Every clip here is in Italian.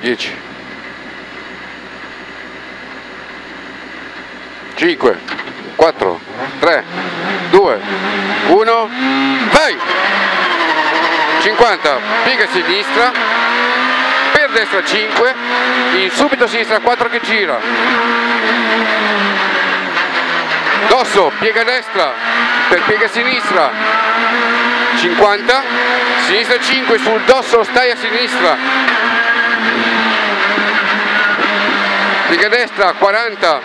10 5 4 3 2 1 vai! 50 piega sinistra. Per destra 5 in subito sinistra 4 che gira. Dosso. Piega destra. Per piega sinistra. 50 sinistra 5 sul dosso stai a sinistra piega destra 40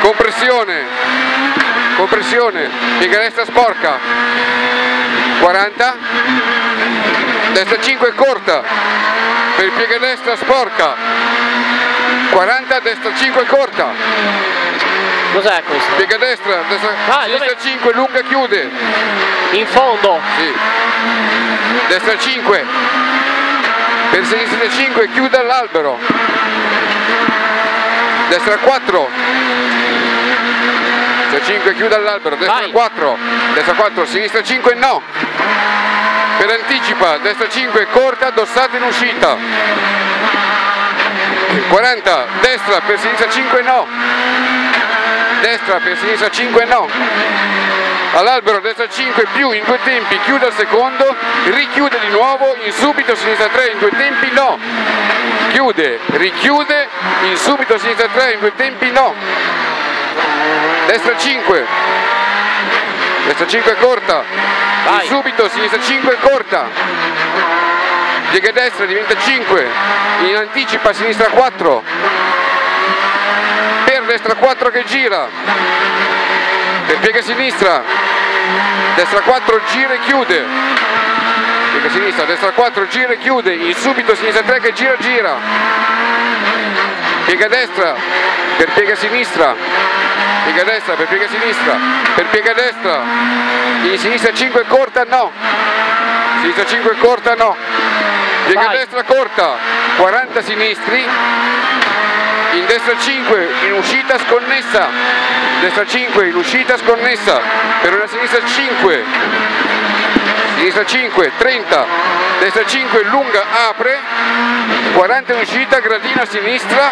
compressione compressione piega destra sporca 40 destra 5 corta per piega destra sporca 40 destra 5 corta Cos'è questo? piega destra destra Ah, sinistra dove- 5 lunga chiude In fondo. Sì. Destra 5. Per sinistra 5 chiude all'albero. Destra 4. Destra 5 chiude all'albero. Destra Vai. 4. Destra 4. Sinistra 5 no. Per anticipa. Destra 5 corta, addossata in uscita. 40. Destra per sinistra 5 no. Destra per sinistra 5 no all'albero destra 5 più in due tempi chiude al secondo richiude di nuovo in subito sinistra 3 in due tempi no. Chiude richiude in subito sinistra 3 in due tempi no. Destra 5 destra 5 corta. Vai. in subito sinistra 5 corta. Piega destra diventa 5 in anticipa sinistra 4 per destra 4 che gira. Per piega sinistra. Destra 4 gira e chiude. Piega sinistra destra 4 gira e chiude. In subito sinistra 3 che gira gira. Piega destra per piega sinistra. Piega destra per piega sinistra. Per piega destra. In sinistra 5 corta no. Sinistra 5 corta no. Piega Vai. destra corta. 40 sinistri in destra 5 in uscita sconnessa. Destra 5 in uscita sconnessa. Per una sinistra 5 sinistra 5 30 destra 5 lunga apre. 40 in uscita gradino a sinistra.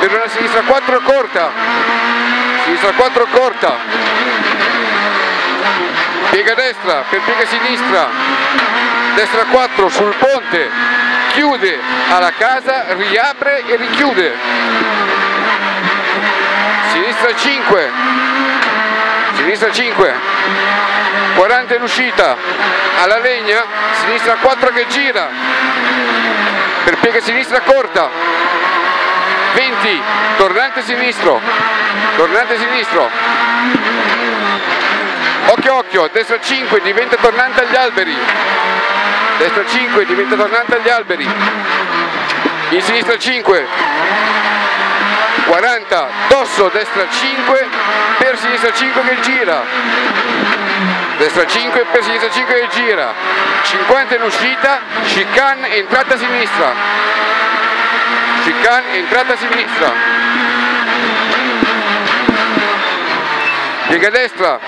Per una sinistra 4 corta. Sinistra 4 corta. Piega destra per piega sinistra. Destra 4 sul ponte chiude alla casa riapre e richiude. Sinistra 5 sinistra 5 40 in uscita. Alla legna sinistra 4 che gira. Per piega sinistra corta. 20 tornante sinistro. Tornante sinistro occhio occhio destra 5 diventa tornante agli alberi. Destra 5 diventa tornante agli alberi. In sinistra 5 40 dosso destra 5 per sinistra 5 che gira. Destra 5 per sinistra 5 che gira. 50 in uscita chicane entrata a sinistra. Chicane entrata a sinistra. Piega destra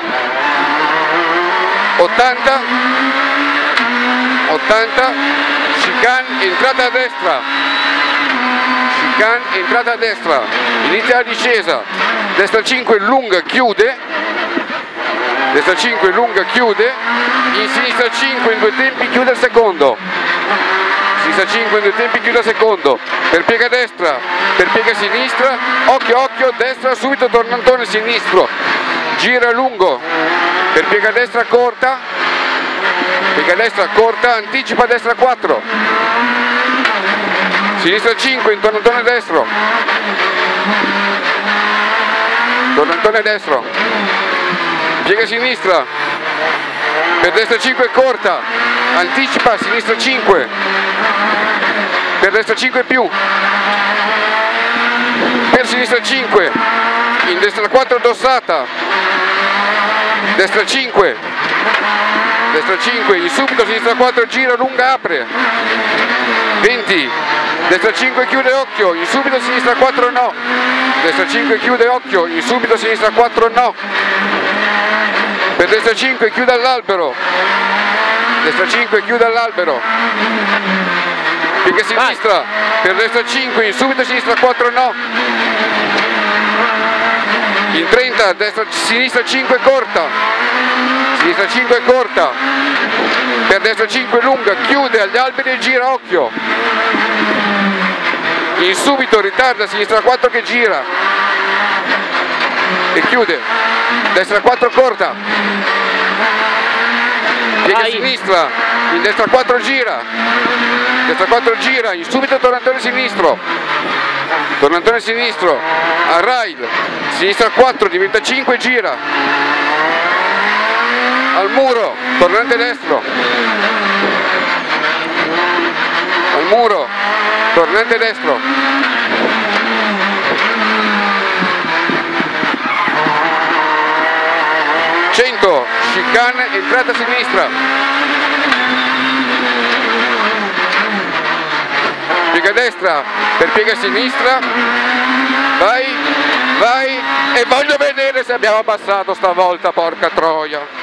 80 80 chicane entrata a destra. Chicane entrata a destra. Inizia la discesa. Destra 5 lunga chiude. Destra 5 lunga chiude. In sinistra 5 in due tempi chiude il secondo. Sinistra 5 in due tempi chiude il secondo. Per piega destra per piega sinistra. Occhio occhio destra subito tornantone sinistro. Gira lungo per piega destra corta. Piega destra corta anticipa destra 4 sinistra 5 in tornantone destro. Tornantone destro. Piega sinistra. Per destra 5 corta. Anticipa sinistra 5 per destra 5 più. Per sinistra 5 in destra 4 addossata destra 5 destra 5 in subito sinistra 4 gira lunga apre. 20 destra 5 chiude occhio. In subito sinistra 4 no. Destra 5 chiude occhio. In subito sinistra 4 no. Per destra 5 chiude all'albero. Destra 5 chiude all'albero. Piega sinistra, per destra 5, in subito sinistra 4 no, in 30, destra, sinistra 5 corta, sinistra 5 corta, per destra 5 lunga, chiude agli alberi e gira, occhio, in subito ritarda, sinistra 4 che gira. E chiude, destra 4 corta, piega Vai. sinistra, in destra 4 gira, destra 4 gira, in subito tornantone sinistro, tornantone sinistro, a rail, sinistra 4, diventa 5, gira, al muro, tornante destro, al muro, tornante destro, Cento, chicane, entrata sinistra, piega destra per piega sinistra, vai, vai e voglio vedere se abbiamo abbassato stavolta, porca troia.